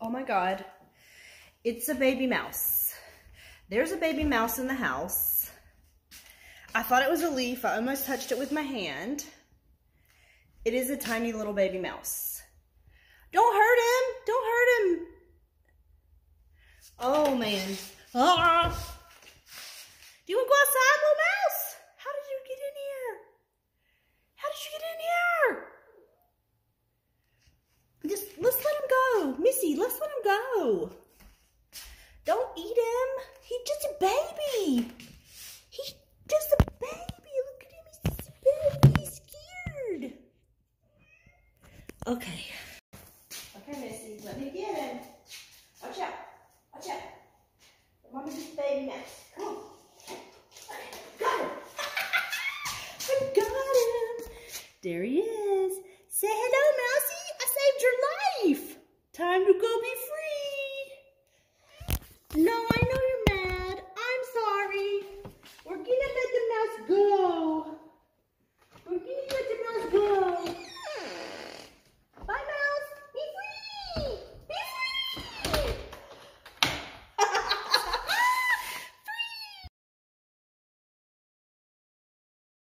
Oh my God. It's a baby mouse. There's a baby mouse in the house. I thought it was a leaf. I almost touched it with my hand. It is a tiny little baby mouse. Don't hurt him. Don't hurt him. Oh man. Ah. Do you want to go outside, little mouse? How did you get in here? How did you get in here? Just let's let him go. Missy, let's let. Don't eat him. He's just a baby. He's just a baby. Look at him. He's just a baby. He's scared. Okay. Okay, Missy. Let me get him. Watch out. Watch out. Mommy's just baby mouse. Come on. Got him. I got him. There he is. Say hello, Mousy. I saved your life. Time to go be. No, I know